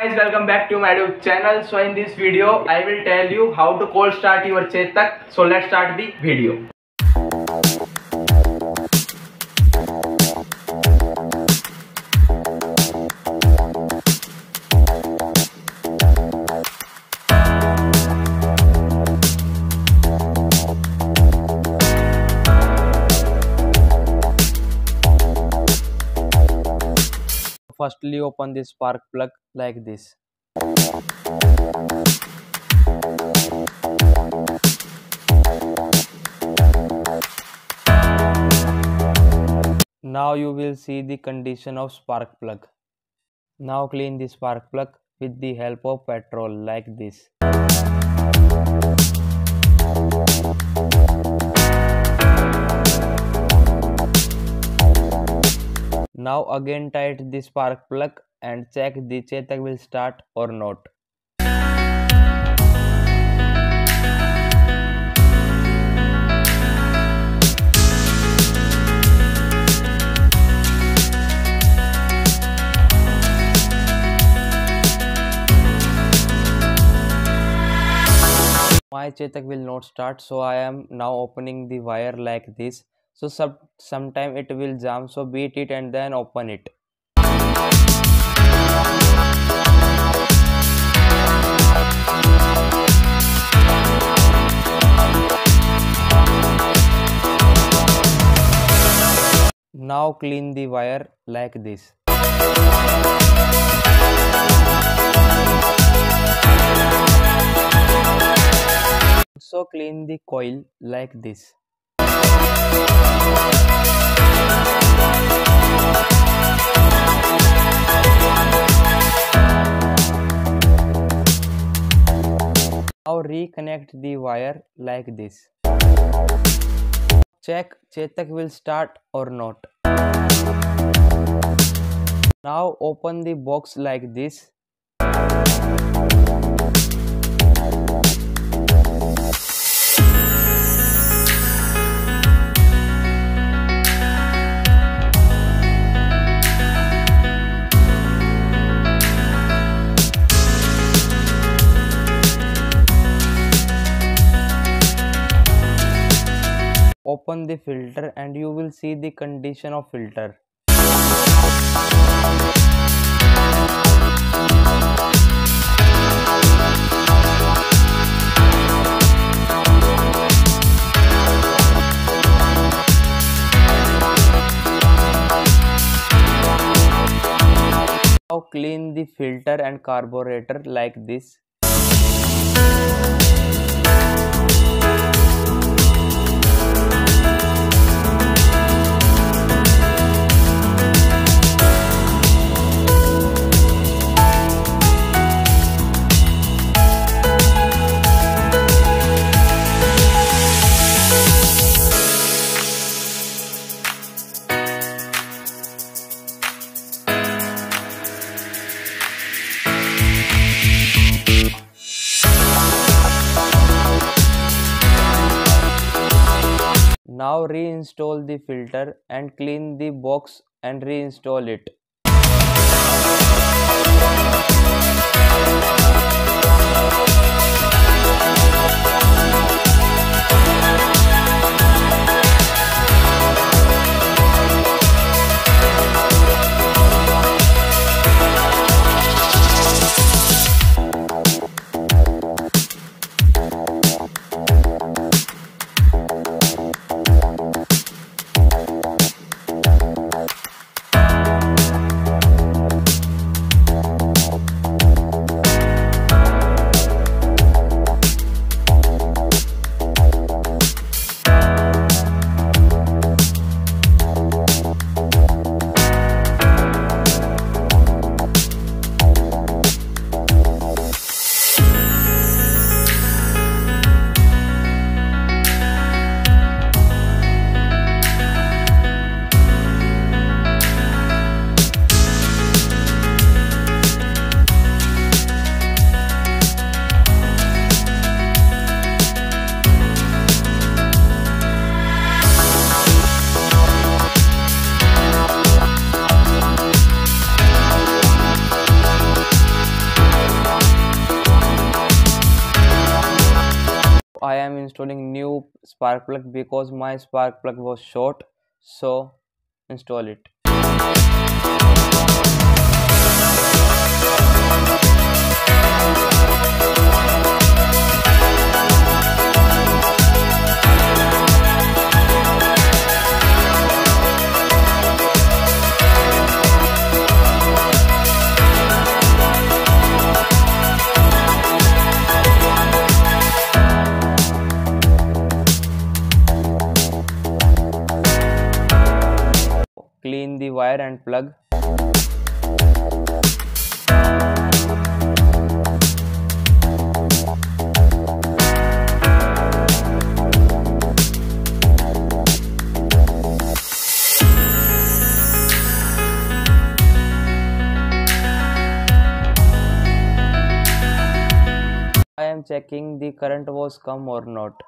guys welcome back to my YouTube channel. So in this video I will tell you how to cold start your Chetak. So let's start the video firstly open the spark plug like this. Now you will see the condition of spark plug. Now clean the spark plug with the help of petrol like this Now again tight the spark plug and check the Chetak will start or not. My Chetak will not start so I am now opening the wire like this so some sometime it will jam so beat it and then open it. Now clean the wire like this. Also clean the coil like this reconnect the wire like this. Check Chetak will start or not. Now open the box like this. Open the filter and you will see the condition of filter. Now clean the filter and carburetor like this Now reinstall the filter and clean the box and reinstall it. Am installing new spark plug because my spark plug was short. So install it. Clean the wire and plug. I am checking the current was come or not.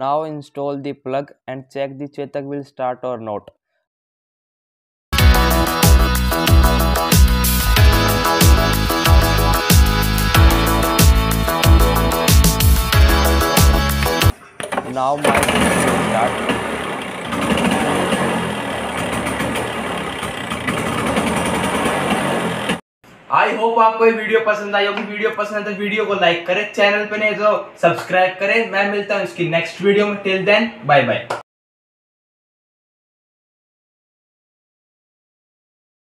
Now install the plug and check the Chetak will start or not. Now my will. I hope आपको ये video पसंद आई होगी। Video पसंद है तो video को like करें, channel पे नहीं तो सब्सक्राइब करें। मैं मिलता हूँ इसकी नेक्स्ट वीडियो में। Till then bye bye